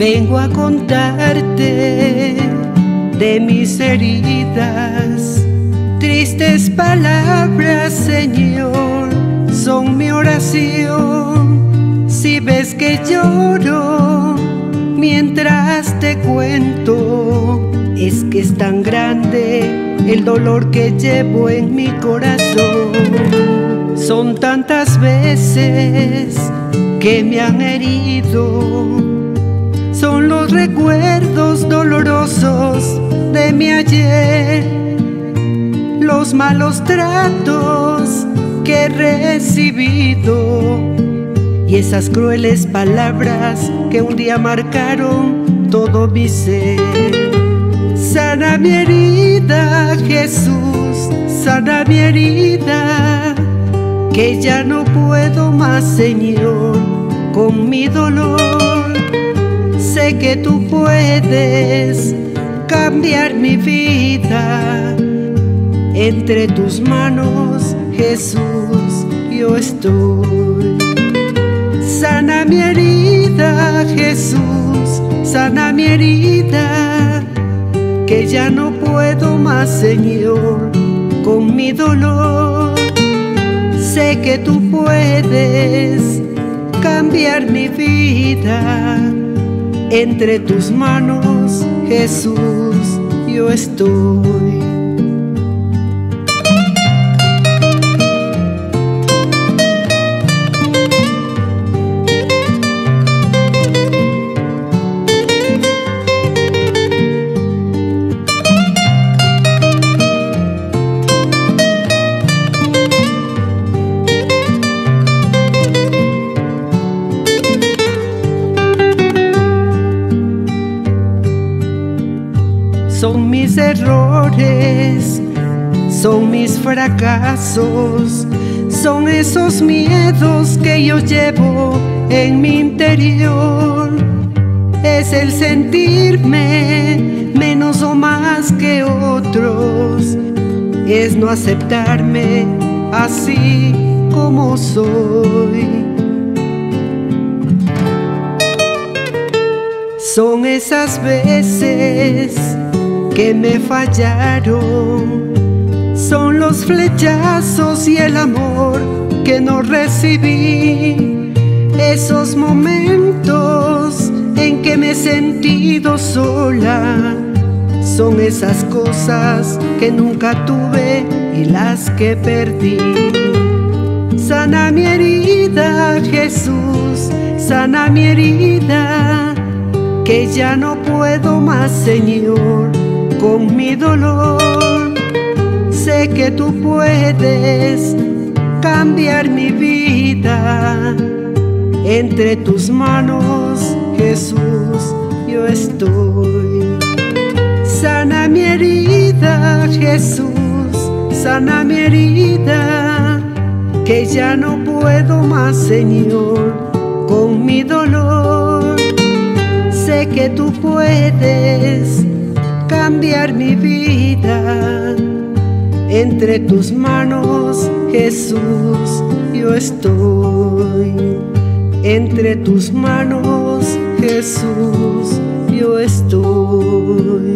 Vengo a contarte de mis heridas. Tristes palabras, Señor, son mi oración. Si ves que lloro mientras te cuento, es que es tan grande el dolor que llevo en mi corazón. Son tantas veces que me han herido son los recuerdos dolorosos de mi ayer, los malos tratos que he recibido y esas crueles palabras que un día marcaron todo mi ser. Sana mi herida, Jesús, sana mi herida, que ya no puedo más, Señor, con mi dolor sé que tú puedes cambiar mi vida. Entre tus manos, Jesús, yo estoy. Sana mi herida, Jesús, sana mi herida, que ya no puedo más, Señor, con mi dolor. Sé que tú puedes cambiar mi vida entre tus manos, Jesús, yo estoy. Son mis errores, son mis fracasos, son esos miedos que yo llevo en mi interior. Es el sentirme menos o más que otros, es no aceptarme así como soy. Son esas veces que me fallaron. Son los flechazos y el amor que no recibí. Esos momentos en que me he sentido sola. Son esas cosas que nunca tuve y las que perdí. Sana mi herida, Jesús, sana mi herida, que ya no puedo más, Señor con mi dolor. Sé que tú puedes cambiar mi vida. Entre tus manos, Jesús, yo estoy. Sana mi herida, Jesús, sana mi herida, que ya no puedo más, Señor, con mi dolor. Sé que tú puedes cambiar mi vida. Entre tus manos, Jesús, yo estoy. Entre tus manos, Jesús, yo estoy.